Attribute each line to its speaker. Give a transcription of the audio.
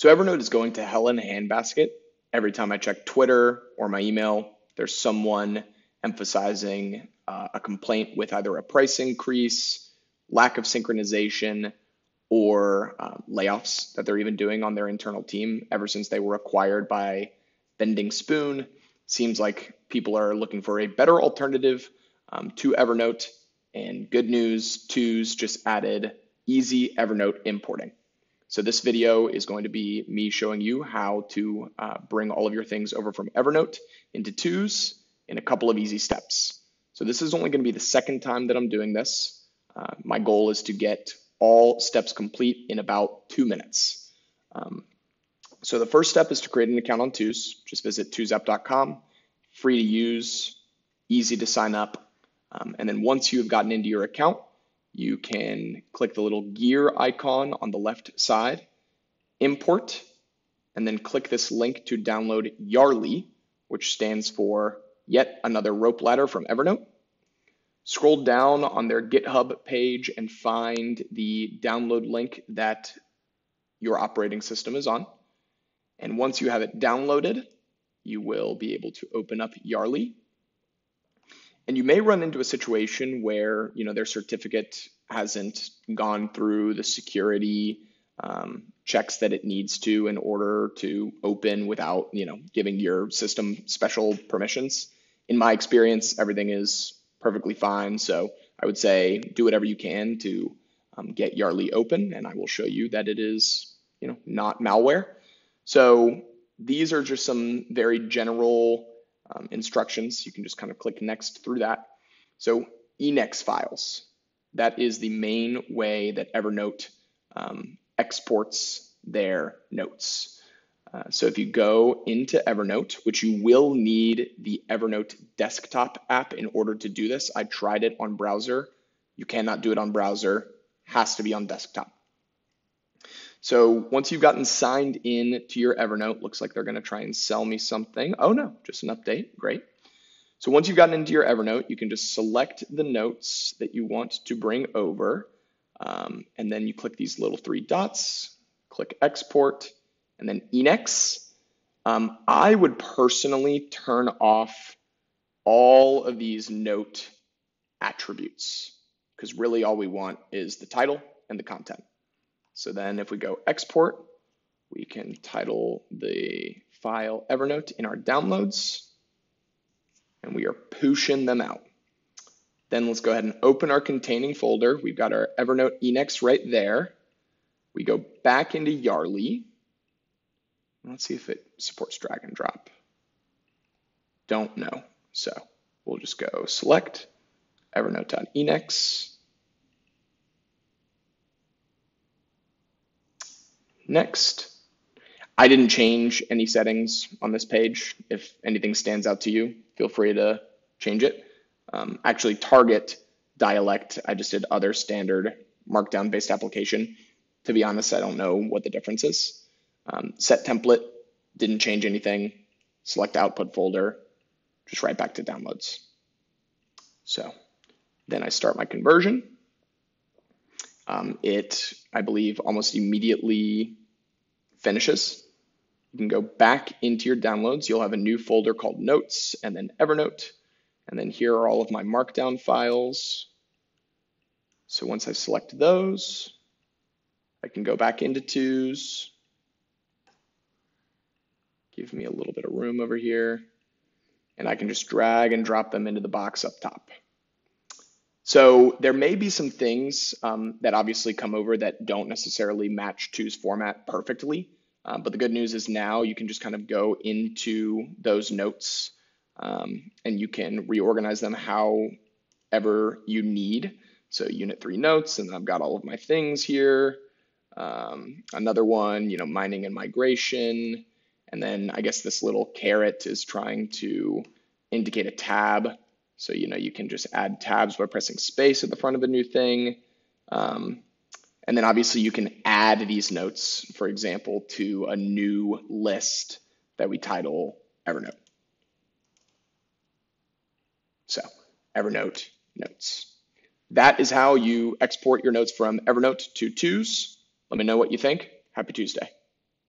Speaker 1: So Evernote is going to hell in a handbasket every time I check Twitter or my email. There's someone emphasizing uh, a complaint with either a price increase, lack of synchronization, or uh, layoffs that they're even doing on their internal team ever since they were acquired by Bending Spoon. Seems like people are looking for a better alternative um, to Evernote. And good news, Twos just added easy Evernote importing. So this video is going to be me showing you how to uh, bring all of your things over from Evernote into Twos in a couple of easy steps. So this is only going to be the second time that I'm doing this. Uh, my goal is to get all steps complete in about two minutes. Um, so the first step is to create an account on Twos. Just visit twosapp.com, free to use, easy to sign up. Um, and then once you have gotten into your account, you can click the little gear icon on the left side, import, and then click this link to download Yarle, which stands for yet another rope ladder from Evernote. Scroll down on their GitHub page and find the download link that your operating system is on. And once you have it downloaded, you will be able to open up Yarle. And you may run into a situation where you know their certificate hasn't gone through the security um, checks that it needs to in order to open without you know giving your system special permissions. In my experience, everything is perfectly fine. So I would say do whatever you can to um, get Yarle open, and I will show you that it is, you know, not malware. So these are just some very general um, instructions. You can just kind of click next through that. So ENEX files, that is the main way that Evernote um, exports their notes. Uh, so if you go into Evernote, which you will need the Evernote desktop app in order to do this. I tried it on browser. You cannot do it on browser, has to be on desktop. So once you've gotten signed in to your Evernote, looks like they're gonna try and sell me something. Oh no, just an update, great. So once you've gotten into your Evernote, you can just select the notes that you want to bring over. Um, and then you click these little three dots, click export, and then ENEX. Um, I would personally turn off all of these note attributes because really all we want is the title and the content. So then if we go export, we can title the file Evernote in our downloads and we are pushing them out. Then let's go ahead and open our containing folder. We've got our Evernote ENEX right there. We go back into Yarle Let's see if it supports drag and drop. Don't know. So we'll just go select evernote.enex. Next. I didn't change any settings on this page. If anything stands out to you, feel free to change it. Um, actually, target dialect, I just did other standard markdown based application. To be honest, I don't know what the difference is. Um, set template, didn't change anything. Select output folder, just right back to downloads. So then I start my conversion. Um, it, I believe, almost immediately finishes. You can go back into your downloads. You'll have a new folder called Notes and then Evernote. And then here are all of my markdown files. So once I select those, I can go back into Twos, Give me a little bit of room over here. And I can just drag and drop them into the box up top. So there may be some things um, that obviously come over that don't necessarily match two's format perfectly. Uh, but the good news is now you can just kind of go into those notes um, and you can reorganize them however you need. So unit three notes, and I've got all of my things here. Um, another one, you know, mining and migration. And then I guess this little caret is trying to indicate a tab. So, you know, you can just add tabs by pressing space at the front of a new thing. Um, and then obviously you can add these notes, for example, to a new list that we title Evernote. So Evernote notes. That is how you export your notes from Evernote to Twos. Let me know what you think. Happy Tuesday.